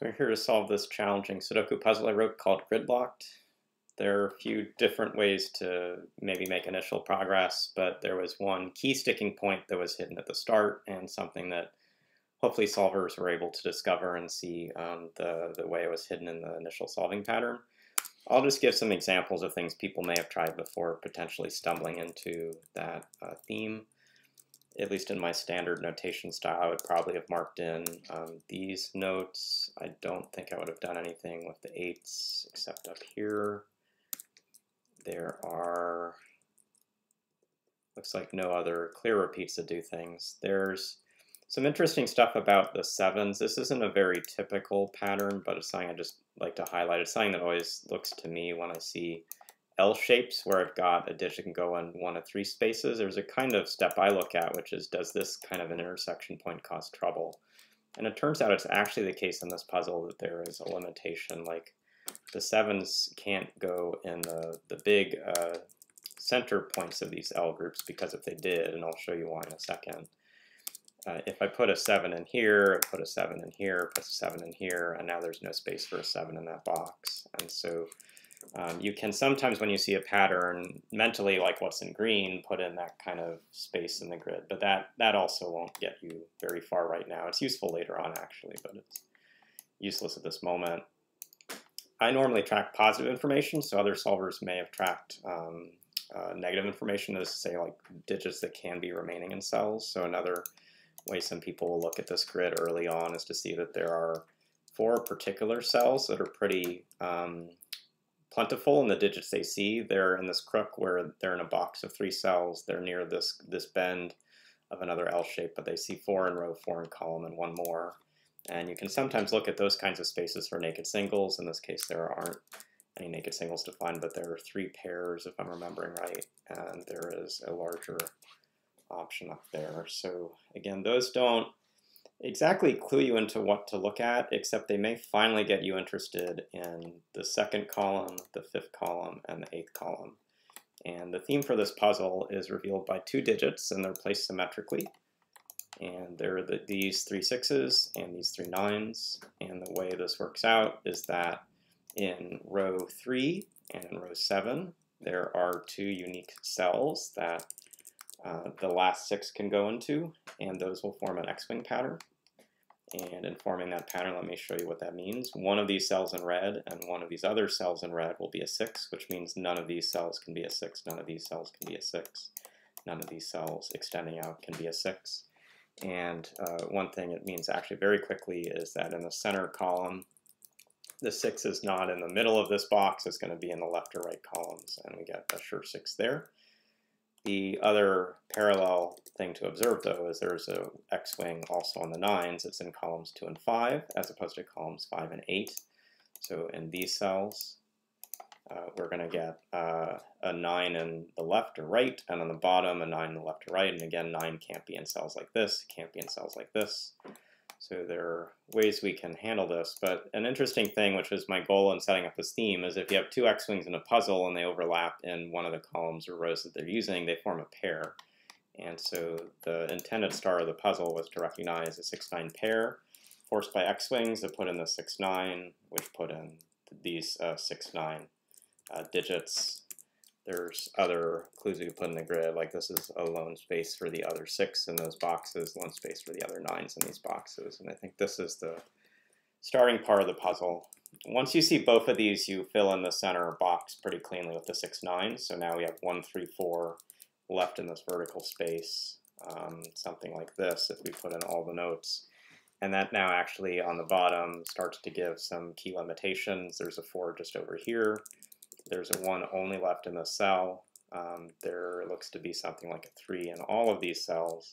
We're here to solve this challenging Sudoku puzzle I wrote called Gridlocked. There are a few different ways to maybe make initial progress, but there was one key sticking point that was hidden at the start and something that hopefully solvers were able to discover and see um, the, the way it was hidden in the initial solving pattern. I'll just give some examples of things people may have tried before potentially stumbling into that uh, theme at least in my standard notation style, I would probably have marked in um, these notes. I don't think I would have done anything with the eights except up here. There are, looks like no other clear repeats that do things. There's some interesting stuff about the sevens. This isn't a very typical pattern, but it's something I just like to highlight. It's something that always looks to me when I see L shapes where I've got a digit can go in one of three spaces, there's a kind of step I look at, which is does this kind of an intersection point cause trouble? And it turns out it's actually the case in this puzzle that there is a limitation, like the sevens can't go in the, the big uh, center points of these L groups because if they did, and I'll show you why in a second, uh, if I put a 7 in here, put a 7 in here, put a 7 in here, and now there's no space for a 7 in that box. And so um, you can sometimes, when you see a pattern, mentally, like what's in green, put in that kind of space in the grid. But that, that also won't get you very far right now. It's useful later on, actually, but it's useless at this moment. I normally track positive information, so other solvers may have tracked um, uh, negative information, as say like digits that can be remaining in cells. So another way some people will look at this grid early on is to see that there are four particular cells that are pretty um, plentiful in the digits they see. They're in this crook where they're in a box of three cells. They're near this, this bend of another L shape, but they see four in row, four in column, and one more. And you can sometimes look at those kinds of spaces for naked singles. In this case, there aren't any naked singles defined, but there are three pairs, if I'm remembering right, and there is a larger option up there. So again, those don't exactly clue you into what to look at, except they may finally get you interested in the second column, the fifth column, and the eighth column. And the theme for this puzzle is revealed by two digits, and they're placed symmetrically. And there are the, these three sixes and these three nines. And the way this works out is that in row three and in row seven, there are two unique cells that uh, the last six can go into, and those will form an X-wing pattern. And in forming that pattern, let me show you what that means. One of these cells in red and one of these other cells in red will be a 6, which means none of these cells can be a 6, none of these cells can be a 6. None of these cells extending out can be a 6. And uh, one thing it means actually very quickly is that in the center column, the 6 is not in the middle of this box, it's going to be in the left or right columns, and we get a sure 6 there. The other parallel thing to observe, though, is there's a x-wing also on the 9s. It's in columns 2 and 5, as opposed to columns 5 and 8. So in these cells, uh, we're going to get uh, a 9 in the left or right, and on the bottom, a 9 in the left or right. And again, 9 can't be in cells like this, can't be in cells like this. So there are ways we can handle this, but an interesting thing, which was my goal in setting up this theme, is if you have two X-wings in a puzzle and they overlap in one of the columns or rows that they're using, they form a pair. And so the intended star of the puzzle was to recognize a 6-9 pair forced by X-wings that put in the 6-9, which put in these 6-9 uh, uh, digits there's other clues we put in the grid, like this is a lone space for the other six in those boxes, lone space for the other nines in these boxes. And I think this is the starting part of the puzzle. Once you see both of these, you fill in the center box pretty cleanly with the six nines. So now we have one, three, four left in this vertical space, um, something like this if we put in all the notes. And that now actually on the bottom starts to give some key limitations. There's a four just over here. There's a 1 only left in the cell. Um, there looks to be something like a 3 in all of these cells.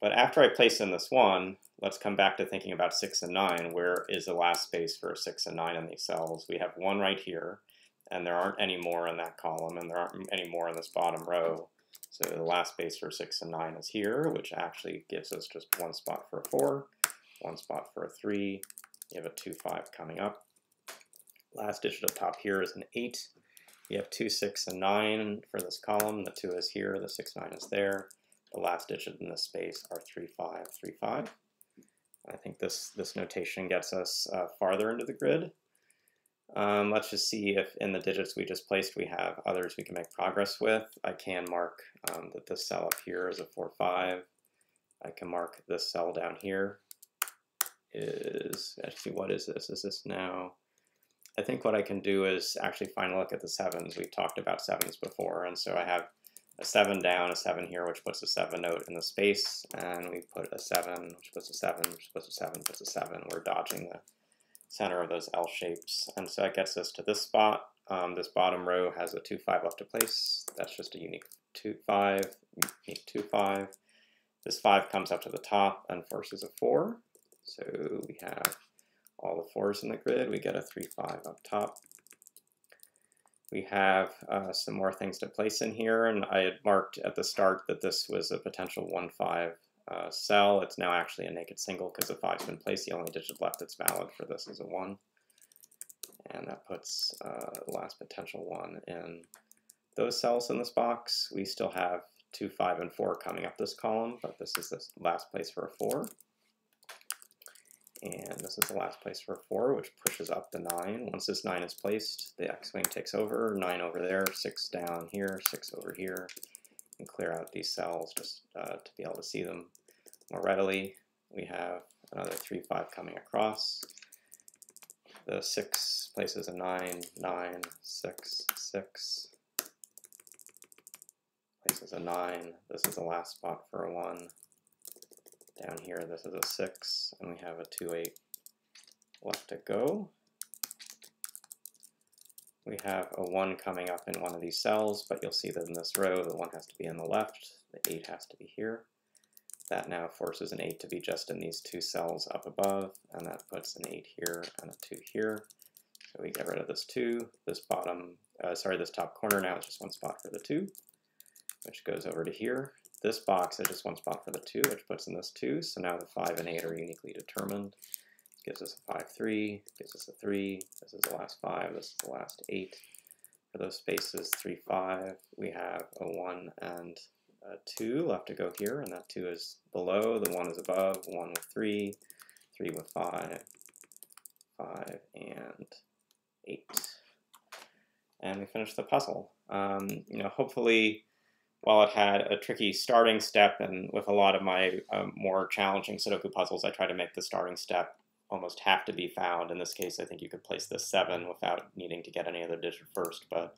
But after I place in this 1, let's come back to thinking about 6 and 9. Where is the last space for 6 and 9 in these cells? We have 1 right here, and there aren't any more in that column, and there aren't any more in this bottom row. So the last space for 6 and 9 is here, which actually gives us just one spot for a 4, one spot for a 3. You have a 2, 5 coming up. Last digit up top here is an 8. You have 2, 6, and 9 for this column. The 2 is here, the 6, 9 is there. The last digit in this space are 3, 5, 3, 5. I think this, this notation gets us uh, farther into the grid. Um, let's just see if in the digits we just placed we have others we can make progress with. I can mark um, that this cell up here is a 4, 5. I can mark this cell down here is, actually what is this? Is this now, I think what I can do is actually find a look at the sevens. We've talked about sevens before, and so I have a 7 down, a 7 here, which puts a 7 note in the space, and we put a 7, which puts a 7, which puts a 7, puts a 7. We're dodging the center of those L shapes, and so that gets us to this spot. Um, this bottom row has a 2, 5 left to place. That's just a unique 2, 5, unique 2, 5. This 5 comes up to the top and forces a 4. So we have all the 4s in the grid. We get a 3, 5 up top. We have uh, some more things to place in here, and I had marked at the start that this was a potential 1-5 uh, cell. It's now actually a naked single because the 5's been placed. The only digit left that's valid for this is a 1. And that puts uh, the last potential 1 in those cells in this box. We still have 2, 5, and 4 coming up this column, but this is the last place for a 4. And this is the last place for a 4, which pushes up the 9. Once this 9 is placed, the x-wing takes over, 9 over there, 6 down here, 6 over here, and clear out these cells just uh, to be able to see them more readily. We have another 3, 5 coming across. The 6 places a 9, 9, 6, 6. Places a 9. This is the last spot for a 1. Down here, this is a 6, and we have a 2, 8 left to go. We have a 1 coming up in one of these cells, but you'll see that in this row, the 1 has to be in the left, the 8 has to be here. That now forces an 8 to be just in these two cells up above, and that puts an 8 here and a 2 here. So we get rid of this 2. This bottom, uh, sorry, this top corner now is just one spot for the 2, which goes over to here. This box is just one spot for the 2, which puts in this 2, so now the 5 and 8 are uniquely determined. This gives us a 5, 3, gives us a 3, this is the last 5, this is the last 8. For those spaces 3, 5, we have a 1 and a 2 left to go here, and that 2 is below, the 1 is above, 1 with 3, 3 with 5, 5 and 8. And we finish the puzzle. Um, you know, hopefully while it had a tricky starting step, and with a lot of my um, more challenging Sudoku puzzles, I try to make the starting step almost have to be found. In this case, I think you could place the 7 without needing to get any other digit first, but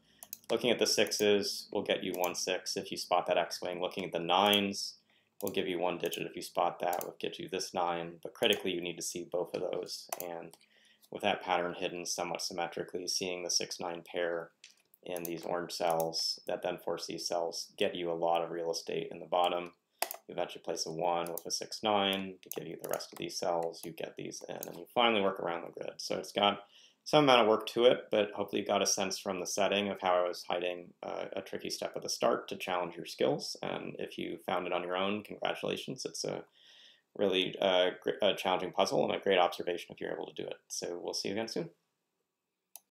looking at the 6s will get you 1 6 if you spot that X-Wing. Looking at the 9s will give you one digit if you spot that, will get you this 9, but critically you need to see both of those, and with that pattern hidden somewhat symmetrically, seeing the 6-9 pair in these orange cells that then force these cells get you a lot of real estate in the bottom. You eventually place a 1 with a 6, 9 to give you the rest of these cells. You get these in, and you finally work around the grid. So it's got some amount of work to it, but hopefully you got a sense from the setting of how I was hiding uh, a tricky step at the start to challenge your skills. And if you found it on your own, congratulations. It's a really uh, a challenging puzzle and a great observation if you're able to do it. So we'll see you again soon.